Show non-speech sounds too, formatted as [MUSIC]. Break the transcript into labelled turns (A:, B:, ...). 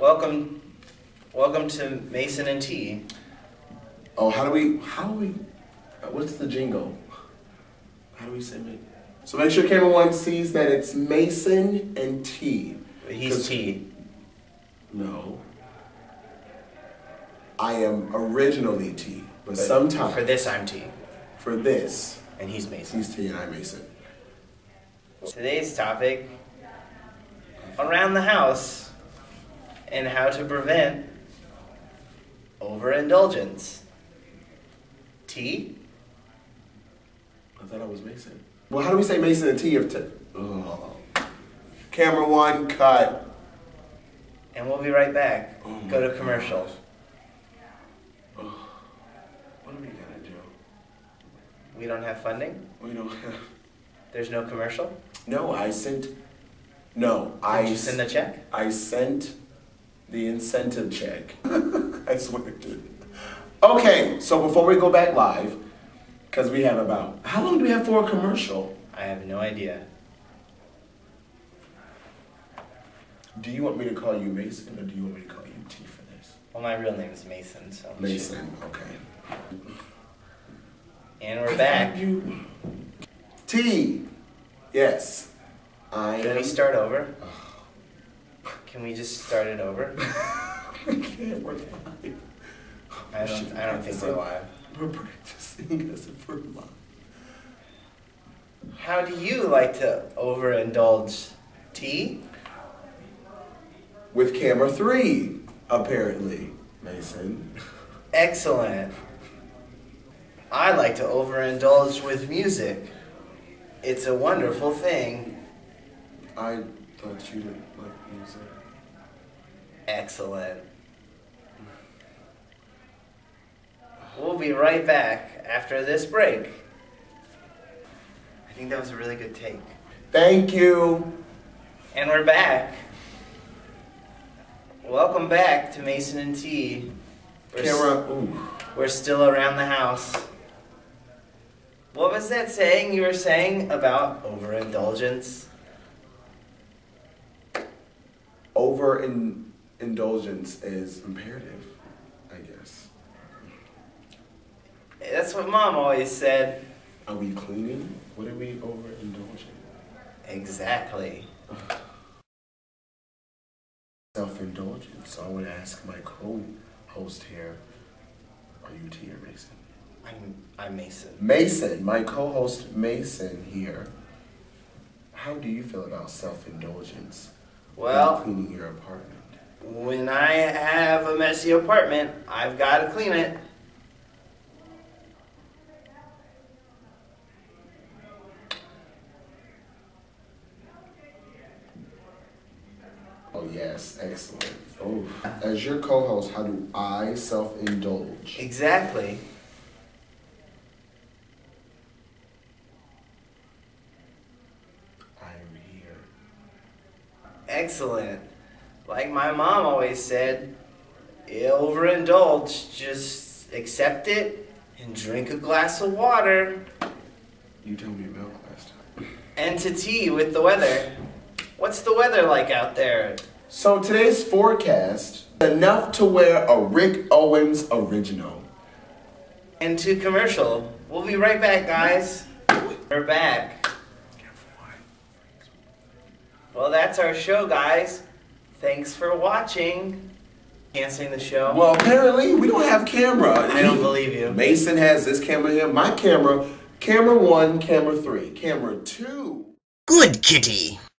A: Welcome, welcome to Mason and T.
B: Oh, how do we? How do we? Uh, what's the jingle? How do we say it? So make sure camera one sees that it's Mason and T.
A: He's T.
B: No. I am originally T, but,
A: but
B: sometimes
A: for this I'm T,
B: for this,
A: and he's Mason.
B: he's T and I'm Mason.
A: Today's topic: around the house and how to prevent overindulgence. T.
B: I thought I was Mason. Well, how do we say Mason and T if T? Camera one, cut.
A: And we'll be right back.
B: Oh
A: Go to commercial.
B: gosh. Oh. What are we gonna do?
A: We don't have funding.
B: We don't have.
A: There's no commercial.
B: No, I sent. No, I.
A: Did you send the check?
B: I sent the incentive check. [LAUGHS] I swear I did. Okay, so before we go back live, because we have about how long do we have for a commercial?
A: I have no idea.
B: Do you want me to call you Mason or do you want me to call you T for this?
A: Well, my real name is Mason, so.
B: Mason, okay.
A: And we're back.
B: You. T. Yes. I
A: Can
B: am.
A: we start over? Can we just start it over? [LAUGHS]
B: we can't. We're live.
A: I don't. I don't think we're live.
B: We're practicing as if we're live.
A: How do you like to overindulge? T.
B: With camera three, apparently. Mason.
A: Excellent. I like to overindulge with music. It's a wonderful thing.
B: I thought you like music.
A: Excellent. We'll be right back after this break. I think that was a really good take.
B: Thank you.
A: And we're back. Welcome back to Mason and T. We're,
B: Camera. Ooh.
A: we're still around the house. What was that saying you were saying about overindulgence?
B: Over in indulgence is imperative, I guess.
A: That's what mom always said.
B: Are we cleaning? What are we overindulging?
A: Exactly.
B: Self-indulgence. So I would ask my co-host here, are you T or Mason?
A: I'm, I'm Mason.
B: Mason, my co-host Mason here. How do you feel about self-indulgence?
A: Well,
B: cleaning your apartment.
A: when I have a messy apartment, I've got to clean it.
B: Oh yes, excellent. Oh, as your co-host, how do I self-indulge?
A: Exactly.
B: I'm here.
A: Excellent. Like my mom always said, overindulge. Just accept it and drink a glass of water.
B: You told me milk last time.
A: And to tea with the weather. What's the weather like out there?
B: So today's forecast enough to wear a Rick Owens original.
A: And to commercial. We'll be right back, guys. We're back. Well, that's our show, guys. Thanks for watching. Can't the show.
B: Well, apparently we don't have camera.
A: I don't believe you.
B: Mason has this camera here. My camera, camera one, camera three, camera two.
A: Good kitty.